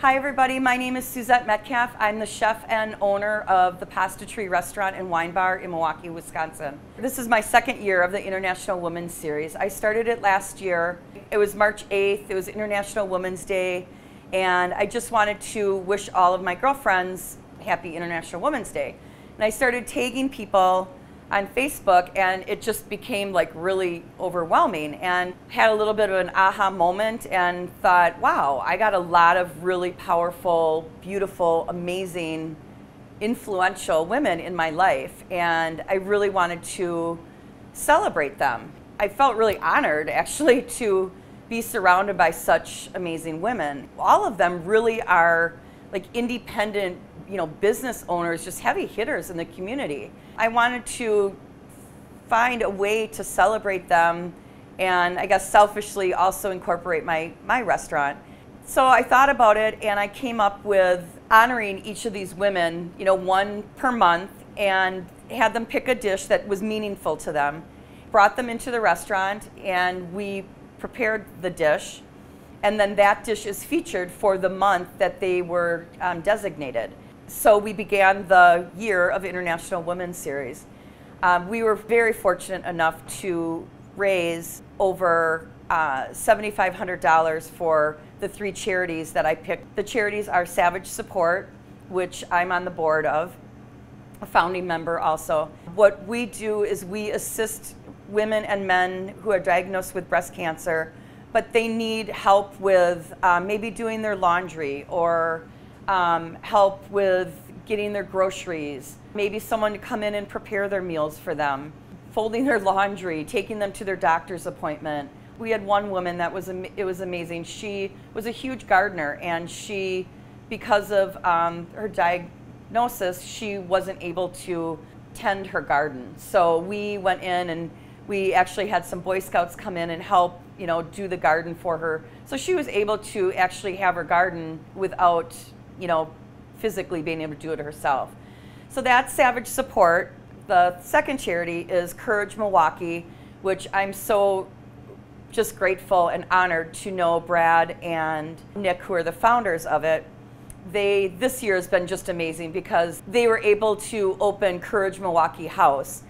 Hi everybody, my name is Suzette Metcalf. I'm the chef and owner of the Pasta Tree Restaurant and Wine Bar in Milwaukee, Wisconsin. This is my second year of the International Women's Series. I started it last year. It was March 8th, it was International Women's Day, and I just wanted to wish all of my girlfriends happy International Women's Day. And I started tagging people on Facebook and it just became like really overwhelming and had a little bit of an aha moment and thought, wow, I got a lot of really powerful, beautiful, amazing, influential women in my life and I really wanted to celebrate them. I felt really honored actually to be surrounded by such amazing women. All of them really are like independent you know, business owners, just heavy hitters in the community. I wanted to find a way to celebrate them and I guess selfishly also incorporate my, my restaurant. So I thought about it and I came up with honoring each of these women, you know, one per month and had them pick a dish that was meaningful to them. Brought them into the restaurant and we prepared the dish and then that dish is featured for the month that they were um, designated so we began the year of International Women's Series. Um, we were very fortunate enough to raise over uh, $7,500 for the three charities that I picked. The charities are Savage Support, which I'm on the board of, a founding member also. What we do is we assist women and men who are diagnosed with breast cancer, but they need help with uh, maybe doing their laundry or um, help with getting their groceries, maybe someone to come in and prepare their meals for them, folding their laundry, taking them to their doctor's appointment. We had one woman that was it was amazing. She was a huge gardener, and she, because of um, her diagnosis, she wasn't able to tend her garden. So we went in and we actually had some Boy Scouts come in and help, you know, do the garden for her. So she was able to actually have her garden without you know, physically being able to do it herself. So that's Savage Support. The second charity is Courage Milwaukee, which I'm so just grateful and honored to know Brad and Nick, who are the founders of it. They this year has been just amazing because they were able to open Courage Milwaukee House.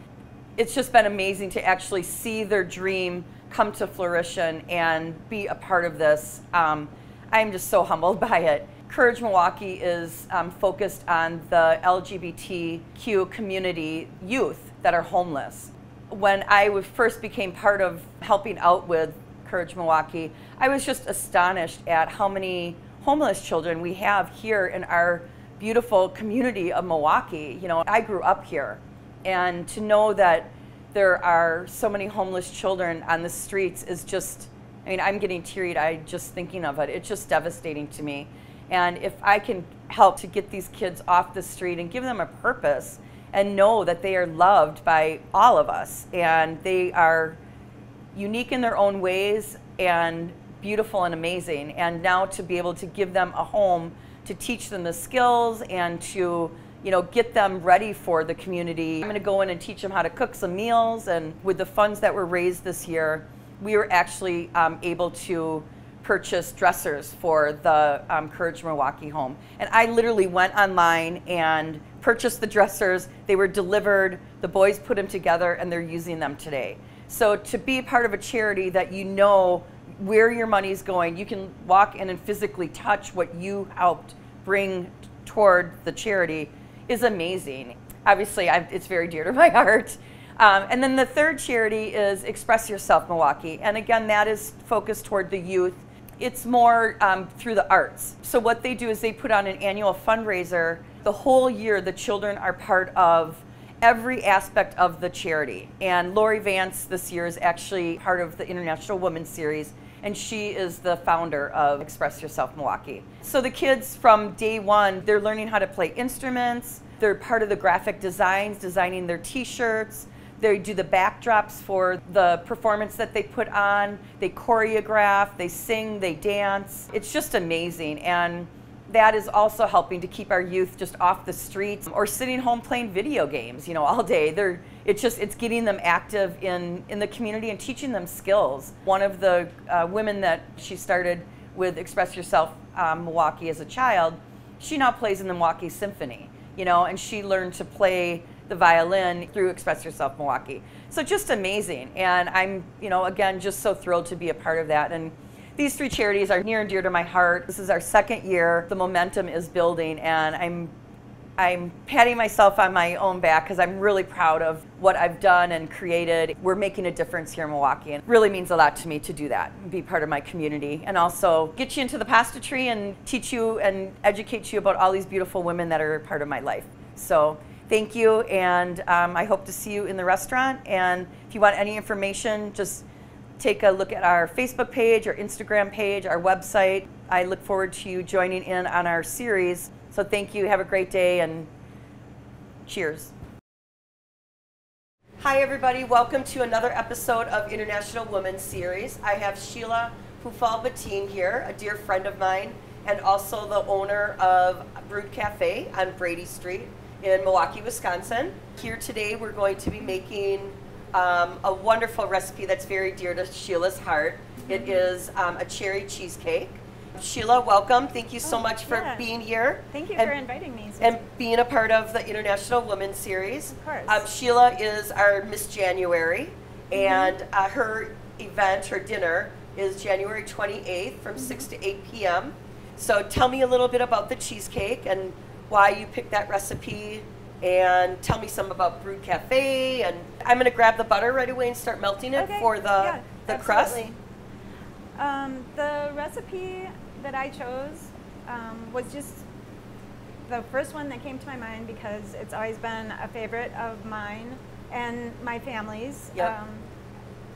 It's just been amazing to actually see their dream come to fruition and be a part of this. Um, I'm just so humbled by it. Courage Milwaukee is um, focused on the LGBTQ community youth that are homeless. When I first became part of helping out with Courage Milwaukee, I was just astonished at how many homeless children we have here in our beautiful community of Milwaukee. You know, I grew up here, and to know that there are so many homeless children on the streets is just, I mean, I'm getting teary eyed just thinking of it. It's just devastating to me. And if I can help to get these kids off the street and give them a purpose and know that they are loved by all of us and they are unique in their own ways and beautiful and amazing. And now to be able to give them a home to teach them the skills and to you know, get them ready for the community. I'm going to go in and teach them how to cook some meals. And with the funds that were raised this year, we were actually um, able to purchase dressers for the um, Courage Milwaukee home. And I literally went online and purchased the dressers. They were delivered, the boys put them together, and they're using them today. So to be part of a charity that you know where your money is going, you can walk in and physically touch what you helped bring toward the charity is amazing. Obviously, I've, it's very dear to my heart. Um, and then the third charity is Express Yourself Milwaukee. And again, that is focused toward the youth it's more um, through the arts. So what they do is they put on an annual fundraiser. The whole year, the children are part of every aspect of the charity. And Lori Vance this year is actually part of the International Women's Series, and she is the founder of Express Yourself Milwaukee. So the kids from day one, they're learning how to play instruments. They're part of the graphic designs, designing their t-shirts. They do the backdrops for the performance that they put on. They choreograph, they sing, they dance. It's just amazing. And that is also helping to keep our youth just off the streets or sitting home playing video games, you know, all day. They're, it's just, it's getting them active in, in the community and teaching them skills. One of the uh, women that she started with Express Yourself um, Milwaukee as a child, she now plays in the Milwaukee Symphony, you know, and she learned to play the violin through Express Yourself Milwaukee. So just amazing. And I'm, you know, again, just so thrilled to be a part of that. And these three charities are near and dear to my heart. This is our second year. The momentum is building, and I'm I'm patting myself on my own back because I'm really proud of what I've done and created. We're making a difference here in Milwaukee, and it really means a lot to me to do that, be part of my community, and also get you into the pasta tree and teach you and educate you about all these beautiful women that are part of my life. So thank you, and um, I hope to see you in the restaurant. And if you want any information, just take a look at our Facebook page, our Instagram page, our website. I look forward to you joining in on our series so thank you. Have a great day and cheers. Hi, everybody. Welcome to another episode of International Women Series. I have Sheila Hufal Batin here, a dear friend of mine, and also the owner of Brewed Cafe on Brady Street in Milwaukee, Wisconsin. Here today, we're going to be making um, a wonderful recipe that's very dear to Sheila's heart. It is um, a cherry cheesecake. Sheila, welcome. Thank you so oh, much for yeah. being here. Thank you and, for inviting me. Susan. And being a part of the International Women Series. Of course. Um, Sheila is our Miss January, mm-hmm. and uh, her event, her dinner, is January 28th from mm-hmm. 6 to 8 p.m. So tell me a little bit about the cheesecake and why you picked that recipe and tell me some about Brewed Cafe. And I'm going to grab the butter right away and start melting it okay. for the, yeah, the absolutely. crust. Um, the recipe that I chose um, was just the first one that came to my mind because it's always been a favorite of mine and my family's. Yep. Um,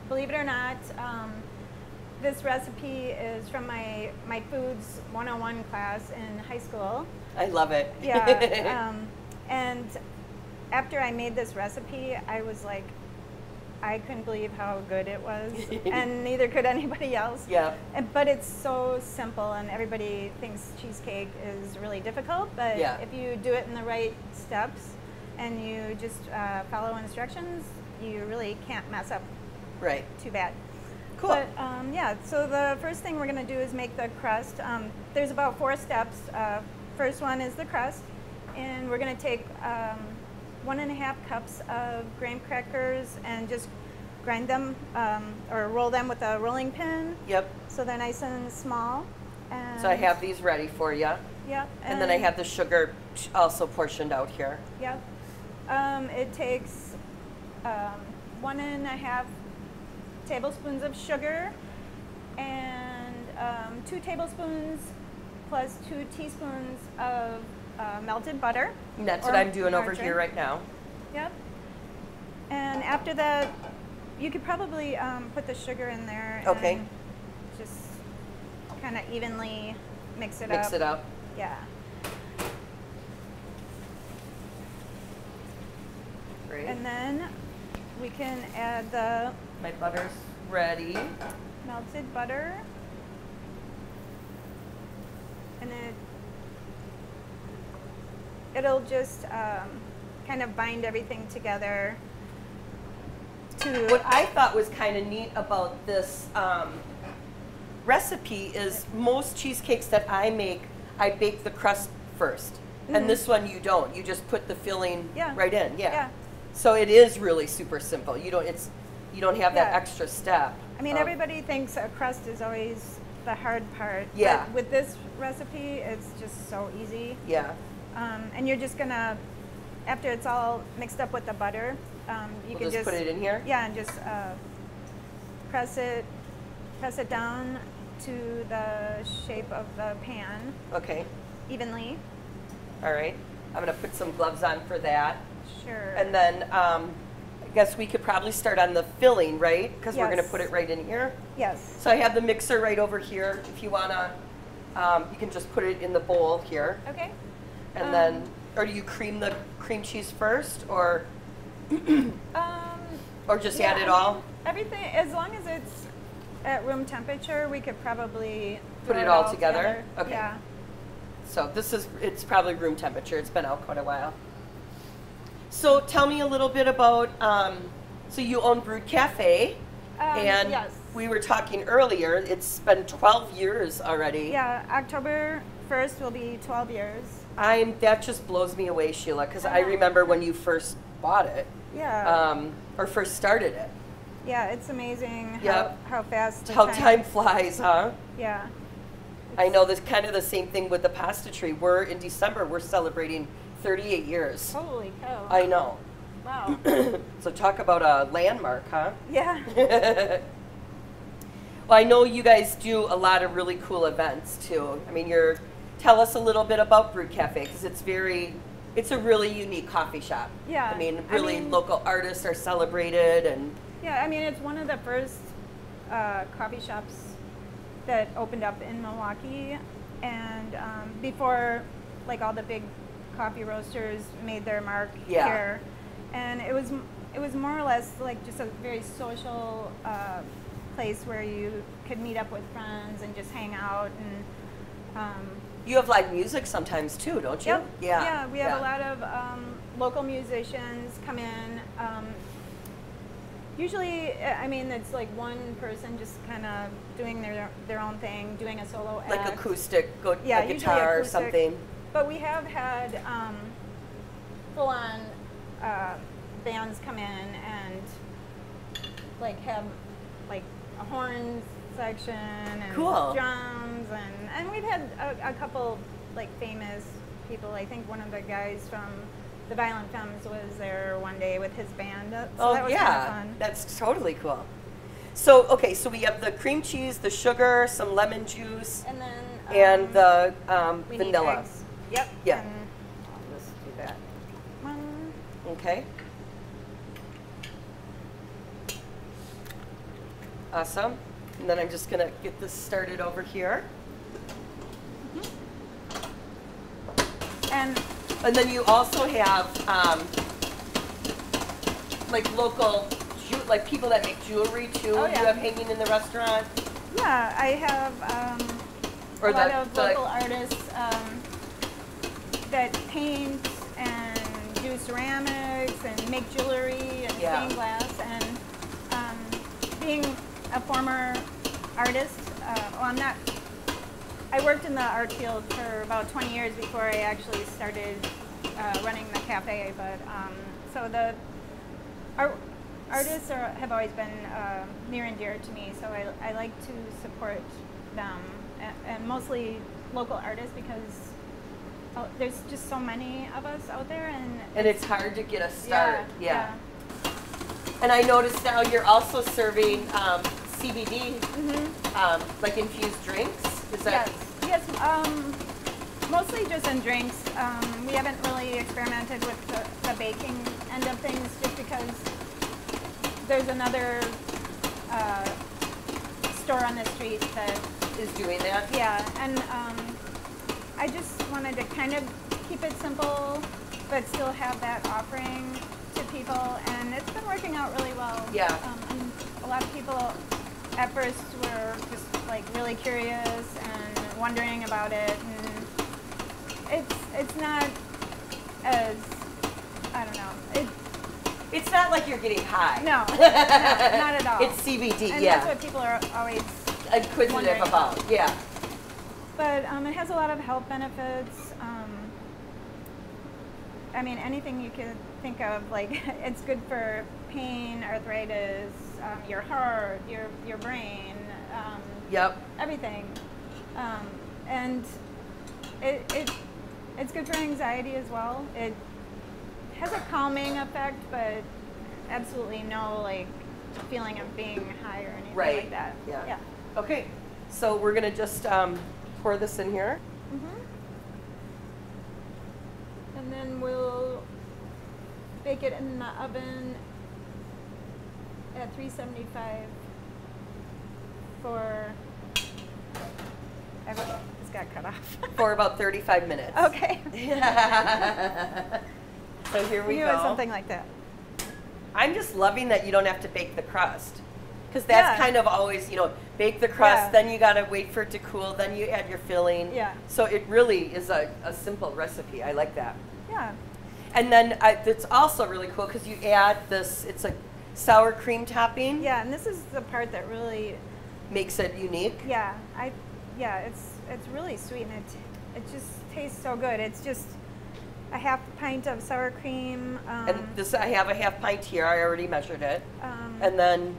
believe it or not, um, this recipe is from my, my Foods 101 class in high school. I love it. Yeah. um, and after I made this recipe, I was like, I couldn't believe how good it was, and neither could anybody else. Yeah. And, but it's so simple, and everybody thinks cheesecake is really difficult. But yeah. if you do it in the right steps, and you just uh, follow instructions, you really can't mess up. Right. Too bad. Cool. But um, yeah, so the first thing we're going to do is make the crust. Um, there's about four steps. Uh, first one is the crust, and we're going to take. Um, one and a half cups of graham crackers and just grind them um, or roll them with a rolling pin. Yep. So they're nice and small. And so I have these ready for you. Yep. And, and then I have the sugar also portioned out here. Yep. Um, it takes um, one and a half tablespoons of sugar and um, two tablespoons plus two teaspoons of uh, melted butter. And that's what I'm doing margarine. over here right now. Yep. And after that, you could probably um, put the sugar in there. Okay. just kind of evenly mix it mix up. Mix it up. Yeah. Great. And then we can add the. My butter's ready. Melted butter. And it it'll just um, kind of bind everything together. To what I thought was kind of neat about this um, recipe is most cheesecakes that I make, I bake the crust 1st mm-hmm. and this one you don't. You just put the filling yeah. right in. Yeah. yeah. So it is really super simple. You don't. It's you don't have that extra step. I mean, everybody thinks a crust is always the hard part. Yeah. with this recipe, it's just so easy. Yeah. Um, and you're just gonna, after it's all mixed up with the butter, um, you we'll can just, just, put it in here. Yeah, and just uh, press it, press it down to the shape of the pan. Okay. Evenly. All right. I'm gonna put some gloves on for that. Sure. And then um, guess we could probably start on the filling, right? Because we're gonna put it right in here. Yes. So I have the mixer right over here. If you wanna, um, you can just put it in the bowl here. Okay. And um, then, or do you cream the cream cheese first, or um, or just yeah, add it all? Everything, as long as it's at room temperature, we could probably put it, it all, together. Okay. Yeah. So this is it's probably room temperature. It's been out quite a while. So tell me a little bit about. Um, so you own Brewed Cafe, Um, and yes. we were talking earlier, it's been 12 years already. Yeah, October 1st will be 12 years. I'm, that just blows me away, Sheila, because I I remember when you first bought it Yeah. um, or first started it. yeah, it's amazing Yep. how, how fast How time flies, huh? Yeah. I know this kind of the same thing with the pasta tree. We're in December, we're celebrating 38 years. Holy cow. I know. wow. so talk about a landmark, huh? yeah. well, I know you guys do a lot of really cool events too. I mean, you're tell us a little bit about Brew Cafe because it's very, it's a really unique coffee shop. Yeah, I mean, I really mean- local artists are celebrated and Yeah, I mean, it's one of the first uh, coffee shops that opened up in Milwaukee. And um, before, like, all the big coffee roasters made their mark Yeah. here. And it was, it was more or less like just a very social uh, place where you could meet up with friends and just hang out. And um, you have live music sometimes too, don't you? Yep. Yeah. Yeah, we have yeah. a lot of um, local musicians come in. Um, usually, I mean, it's like one person just kind of doing their their own thing, doing a solo Like act. acoustic, go, Yeah, guitar or something. But we have had um, full on uh, bands come in and like have like a horns section and Cool. drums and and we've had a, a couple like famous people. I think one of the guys from the Violent Femmes was there one day with his band. So oh that was yeah, kind of fun. that's totally cool. So okay, so we have the cream cheese, the sugar, some lemon juice, And then and um, the um, we vanilla. Yep. Yeah. And I'll just do that. One. Okay. Awesome. And then I'm just gonna get this started over here. And And then you also have um, like local, like people that make jewelry too. Oh, yeah. You have hanging in the restaurant. Yeah, I have um, Or a lot the- of the- local artists um, that paint and do ceramics and make jewelry and Yeah. stained glass. And um, being a former artist, uh, well, I'm not. I worked in the art field for about 20 years before I actually started uh, running the cafe. But um, so the art, artists are, have always been uh, near and dear to me, so I, I like to support them, and, and mostly local artists because oh, there's just so many of us out there, and And it's hard to get a start. yeah, And I noticed now you're also serving um, CBD, hmm um, like infused drinks. Is that? Yes, yes. Um, mostly just in drinks. Um, we haven't really experimented with the, the baking end of things, just because there's another uh, store on the street that Is doing that? Yeah, and um, I just wanted to kind of keep it simple, but still have that offering to people, and it's been working out really well. Yeah. Um, a lot of people at first were just like really curious and wondering about it, and it's it's not as I don't know. It, It's not like you're getting high. no, no, not at all. It's CBD. and yeah. that's what people are always Inquisitive about. Yeah. But um, it has a lot of health benefits. Um, I mean, anything you could think of, like it's good for pain, arthritis, um, your heart, your your brain, um, Yep. everything. Um, and it, it it's good for anxiety as well. It has a calming effect, but absolutely no like feeling of being high or anything Right. like that. Yeah. Yeah. Okay. So we're gonna just um, pour this in here. hmm And then we'll bake it in the oven at 375 for. I hope this got cut off. for about 35 minutes. okay. so here we you go. something like that. I'm just loving that you don't have to bake the crust. Because that's Yeah. kind of always, you know, bake the crust, Yeah. then you gotta wait for it to cool, then you add your filling. Yeah. So it really is a, a simple recipe. I like that. Yeah. And then I, it's also really cool because you add this, it's a sour cream topping. Yeah, and this is the part that really, Makes it unique. yeah, I, yeah, it's it's really sweet and it it just tastes so good. It's just a half pint of sour cream. Um, And this, I have a half pint here. I already measured it. um, And then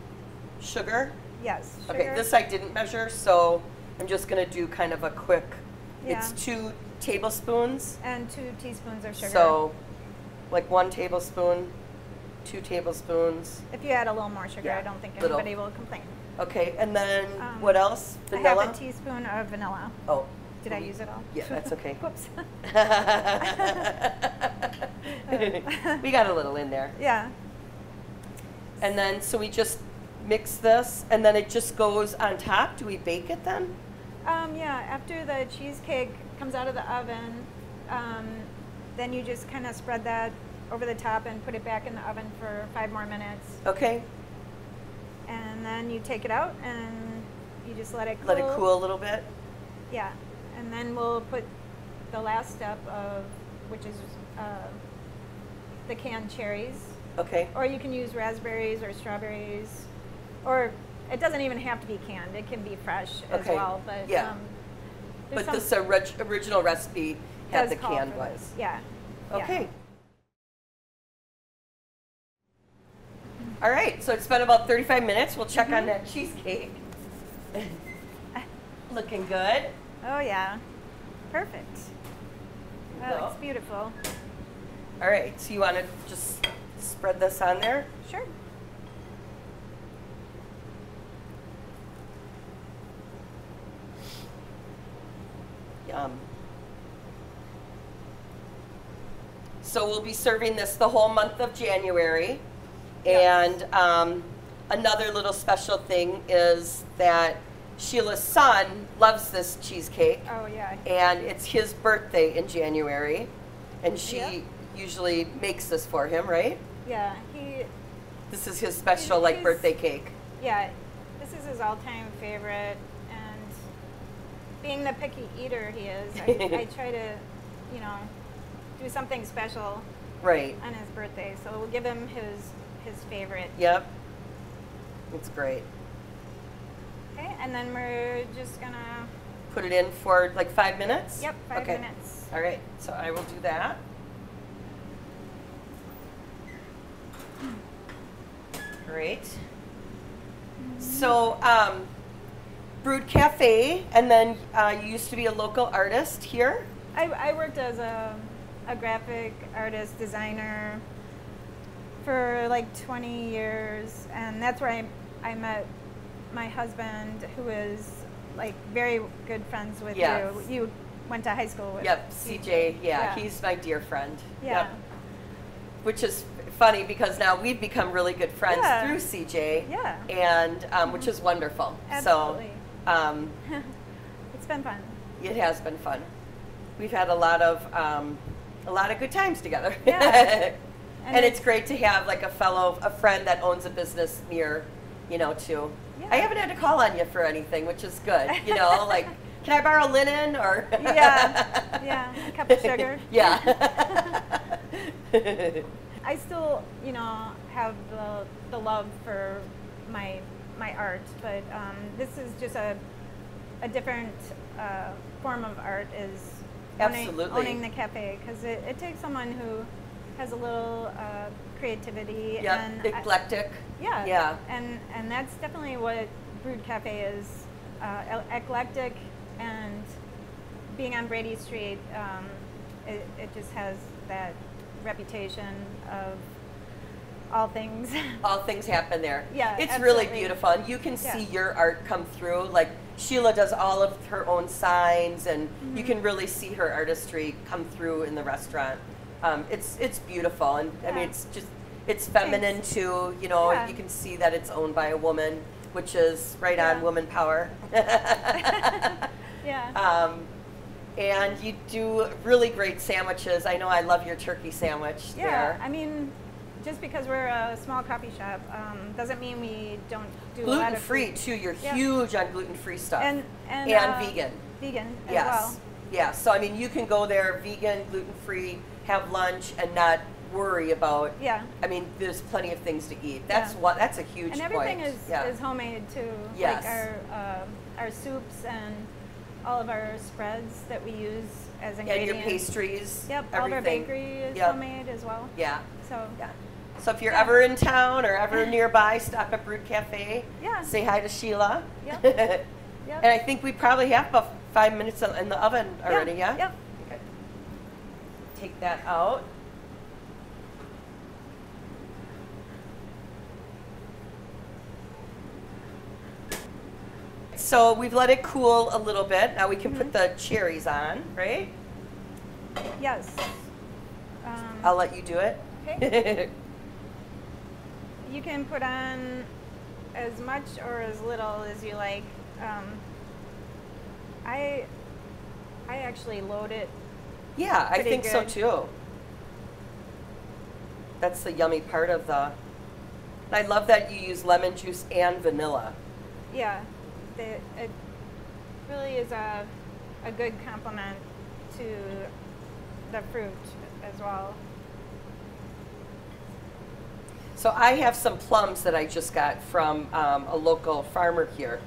sugar. Yes. Okay, this I didn't measure, so I'm just gonna do kind of a quick. yeah. It's two tablespoons. and two teaspoons of sugar. So, like one tablespoon, two tablespoons. if you add a little more sugar, Yeah, I don't think little. anybody will complain. Okay, and then Um, what else? Vanilla. half a teaspoon of vanilla. oh. Did I use it all? Yeah, that's okay. Whoops. we got a little in there. yeah. And then, so we just mix this, and then it just goes on top. Do we bake it then? Um, yeah, after the cheesecake comes out of the oven, um, then you just kind of spread that over the top and put it back in the oven for five more minutes. Okay, And then you take it out and you just let it cool. let it cool a little bit. Yeah. And then we'll put the last step of, which is uh, the canned cherries. Okay, Or you can use raspberries or strawberries. Or it doesn't even have to be canned, it can be fresh as Okay, well. But, yeah. um, there's but some- this orig- original recipe had does the call canned for ones. Yeah. yeah. Okay. All right, so it's been about 35 minutes. We'll check Mm-hmm. on that cheesecake. Looking good. Oh yeah. Perfect. That No. looks beautiful. All right, so you want to just spread this on there? Sure. Yum. So we'll be serving this the whole month of January. And um, another little special thing is that Sheila's son loves this cheesecake. Oh yeah. And it's his birthday in January. And she Yeah. usually makes this for him, right? Yeah. He This is his special, like, birthday cake. yeah, this is his all time favorite being the picky eater he is, I, I try to, you know, do something special Right. on his birthday. So we'll give him his his favorite. Yep. It's great. Okay, and then we're just gonna Put it in for like five minutes? Yep, five Okay. minutes. All right, so I will do that. Great. So, um, Brewed Cafe, and then uh, you used to be a local artist here. I, I worked as a, a graphic artist designer for like 20 years, and that's where I, I met my husband, who is like very good friends with Yes. you. You went to high school with. Yep, CJ. Yeah, Yeah. he's my dear friend. Yeah. Yep. Which is funny because now we've become really good friends Yeah. through CJ. Yeah. And um, which is wonderful. Absolutely. So um, it's been fun. it has been fun. We've had a lot of um, a lot of good times together. Yeah. and, And it's it- great to have like a fellow, a friend that owns a business near, you know, too. Yeah. I haven't had to call on you for anything, which is good. You know, like, can I borrow linen or? Yeah. Yeah. A cup of sugar. yeah. I still, you know, have the, the love for my my art, but um, this is just a a different uh, form of art. Is owning, Absolutely. owning the cafe because it, it takes someone who has a little uh, creativity yeah. and I- Eclectic. yeah, Yeah. and and that's definitely what Brewed Cafe is, uh, eclectic and being on Brady Street, um, it, it just has that reputation of all things. all things happen there. Yeah, It's really beautiful. And you can Yeah. see your art come through. Like Sheila does all of her own signs and you Mm-hmm. can really see her artistry come through in the restaurant. Um, it's it's beautiful and I mean it's just it's feminine too, you know, Yeah. you can see that it's owned by a woman, which is right Yeah. on woman power. yeah. um, and you do really great sandwiches. I know I love your turkey sandwich yeah, there. I mean, just because we're a small coffee shop um, doesn't mean we don't do a lot gluten of free too. You're Yeah. huge on gluten free stuff. and and, and uh, vegan. Vegan yes. as well. Yeah. So I mean, you can go there vegan, gluten free, have lunch, and not worry about. Yeah. I mean, there's plenty of things to eat. That's Yeah. what. That's a huge And everything point. is, yeah. is homemade too. Yes. Like our, uh, our soups and all of our spreads that we use as and ingredients. your pastries. Yep, all of our everything. bakery is Yep. homemade as well. Yeah. So, Yeah. So if you're Yeah. ever in town or ever nearby, stop at Brewed Cafe. Yeah. Say hi to Sheila. Yep. Yep. and I think we probably have about five minutes in the oven already. Yeah. Yep. Okay. Take that out. So we've let it cool a little bit. Now we can put the cherries on, right? Yes. Um, I'll let you do it. Okay. you can put on as much or as little as you like. Um, I I actually load it. yeah, I think so too. That's the yummy part of the. I love that you use lemon juice and vanilla. Yeah, the, it really is a a good complement to the fruit as well. So I have some plums that I just got from um, a local farmer here.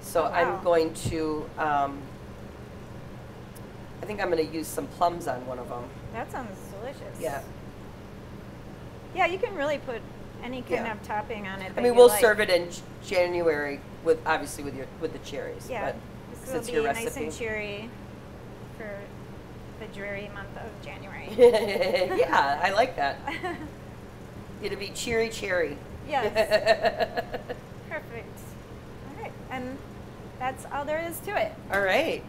So Oh, wow. I'm going to, um, I think I'm going to use some plums on one of them. That sounds delicious. Yeah. Yeah, you can really put any kind Yeah. of topping on it. I mean, we'll like. serve it in January with, obviously with your, with the cherries. Yeah, But this will be your nice recipe. and cheery for the dreary month of January. yeah, I like that. It'll be cheery cherry. yes, perfect. All right, and that's all there is to it. All right.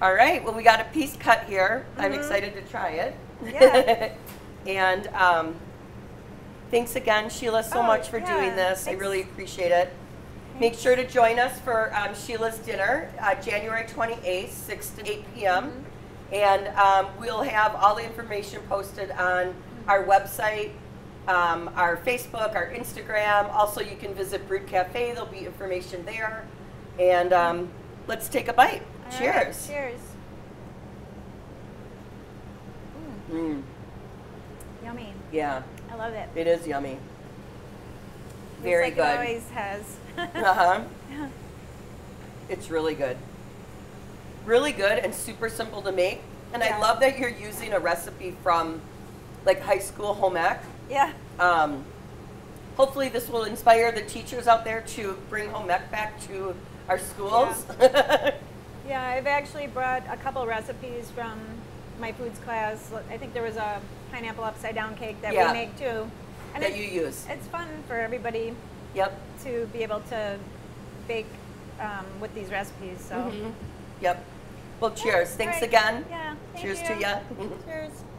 All right, well, we got a piece cut here. I'm Mhm. excited to try it. Yeah. and um, thanks again, Sheila, so Oh, much for yeah, doing this. I really appreciate it. Make sure to join us for um, Sheila's dinner, uh, January 28th, 6 to 8 p.m. Mm-hmm. And um, we'll have all the information posted on our website, um, our Facebook, our Instagram. Also, you can visit Brewed Cafe. There'll be information there. And um, let's take a bite. All right, Cheers. Cheers. Mm, Mm, yummy. yeah, I love it. it is yummy. Very like good. It always has. Uh huh. It's really good. Really good and super simple to make. And I love that you're using a recipe from like high school home ec. yeah. Um, hopefully, this will inspire the teachers out there to bring home ec back to our schools. Yeah, I've actually brought a couple recipes from my foods class. I think there was a pineapple upside down cake that Yeah. we make too. And that you use. it's fun for everybody Yep. to be able to bake um, with these recipes. So, Mhm. Yep. Well, cheers. Thanks Right. again. Yeah. thank Cheers you. to you. Cheers.